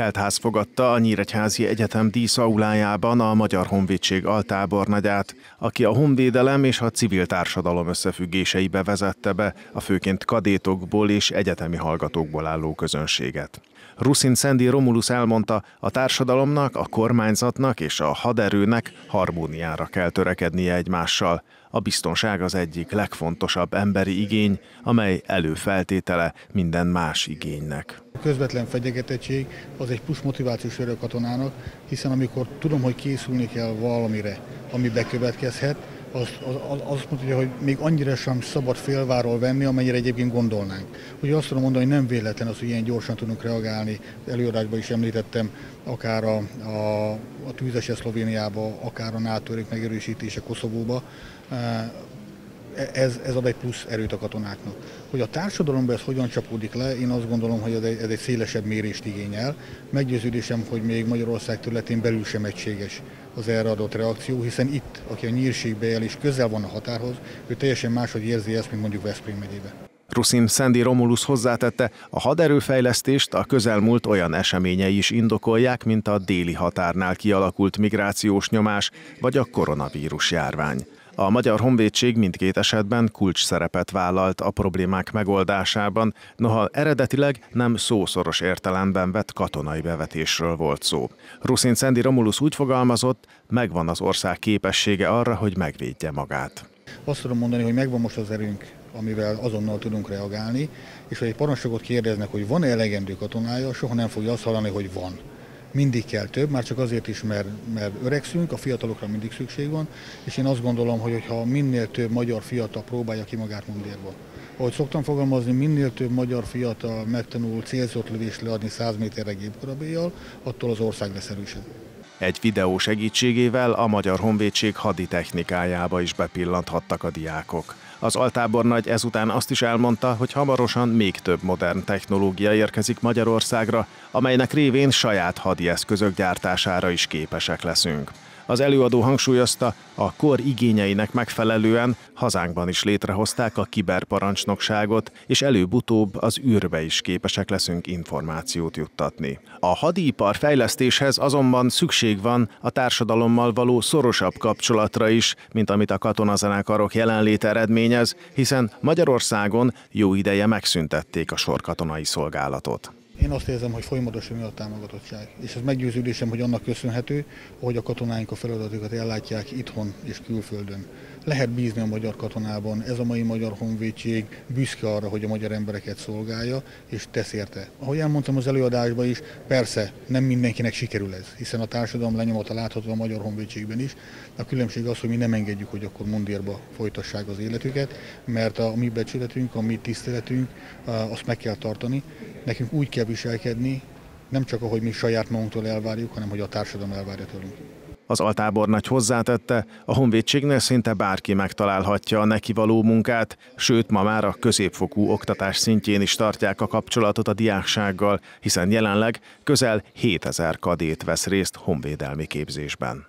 Teltház fogadta a Nyíregyházi Egyetem díszaulájában a Magyar Honvédség altábornagyát, aki a honvédelem és a civil társadalom összefüggéseibe vezette be a főként kadétokból és egyetemi hallgatókból álló közönséget. Ruszin Szendi Romulus elmondta, a társadalomnak, a kormányzatnak és a haderőnek harmóniára kell törekednie egymással. A biztonság az egyik legfontosabb emberi igény, amely előfeltétele minden más igénynek. A közvetlen fenyegetettség az egy plusz motivációs erő katonának, hiszen amikor tudom, hogy készülni kell valamire, ami bekövetkezhet, az, az, azt mondja, hogy még annyira sem szabad félváról venni, amennyire egyébként gondolnánk. Ugye azt tudom mondani, hogy nem véletlen az, hogy ilyen gyorsan tudunk reagálni. Előadásban is említettem, akár a, a, a tűzese Szlovéniába, akár a NATO megerősítése Koszovóba ez, ez ad egy plusz erőt a katonáknak. Hogy a társadalomban ez hogyan csapódik le, én azt gondolom, hogy ez egy, ez egy szélesebb mérést igényel. Meggyőződésem, hogy még Magyarország területén belül sem egységes az erre adott reakció, hiszen itt, aki a nyírségbe él és közel van a határhoz, ő teljesen máshogy érzi ezt, mint mondjuk Veszprém megyébe. Ruszin Szendi Romulus hozzátette, a haderőfejlesztést a közelmúlt olyan eseményei is indokolják, mint a déli határnál kialakult migrációs nyomás vagy a koronavírus járvány. A Magyar Honvédség mindkét esetben kulcs szerepet vállalt a problémák megoldásában, noha eredetileg nem szószoros értelemben vett katonai bevetésről volt szó. Ruszin Szendi Romulus úgy fogalmazott, megvan az ország képessége arra, hogy megvédje magát. Azt tudom mondani, hogy megvan most az erőnk amivel azonnal tudunk reagálni, és ha egy parancsnokot kérdeznek, hogy van-e elegendő katonája, soha nem fogja azt hallani, hogy van mindig kell több, már csak azért is, mert, mert öregszünk, a fiatalokra mindig szükség van, és én azt gondolom, hogy ha minél több magyar fiatal próbálja ki magát mundérba. Ahogy szoktam fogalmazni, minél több magyar fiatal megtanul célzott lövést leadni 100 méterre gépkorabéjjal, attól az ország lesz erősebb. Egy videó segítségével a Magyar Honvédség haditechnikájába is bepillanthattak a diákok. Az altábornagy ezután azt is elmondta, hogy hamarosan még több modern technológia érkezik Magyarországra, amelynek révén saját hadi eszközök gyártására is képesek leszünk. Az előadó hangsúlyozta, a kor igényeinek megfelelően hazánkban is létrehozták a kiberparancsnokságot, és előbb-utóbb az űrbe is képesek leszünk információt juttatni. A hadipar fejlesztéshez azonban szükség van a társadalommal való szorosabb kapcsolatra is, mint amit a katonazenekarok jelenléte eredményez, hiszen Magyarországon jó ideje megszüntették a sorkatonai szolgálatot. Én azt érzem, hogy folyamatosan a támogatottság, és ez meggyőződésem, hogy annak köszönhető, hogy a katonáink a feladatokat ellátják itthon és külföldön lehet bízni a magyar katonában. Ez a mai magyar honvédség büszke arra, hogy a magyar embereket szolgálja, és tesz érte. Ahogy elmondtam az előadásban is, persze nem mindenkinek sikerül ez, hiszen a társadalom lenyomata látható a magyar honvédségben is. A különbség az, hogy mi nem engedjük, hogy akkor mundérba folytassák az életüket, mert a mi becsületünk, a mi tiszteletünk, azt meg kell tartani. Nekünk úgy kell viselkedni, nem csak ahogy mi saját magunktól elvárjuk, hanem hogy a társadalom elvárja tőlünk. Az altábornagy hozzátette, a honvédségnél szinte bárki megtalálhatja a neki való munkát, sőt ma már a középfokú oktatás szintjén is tartják a kapcsolatot a diáksággal, hiszen jelenleg közel 7000 kadét vesz részt honvédelmi képzésben.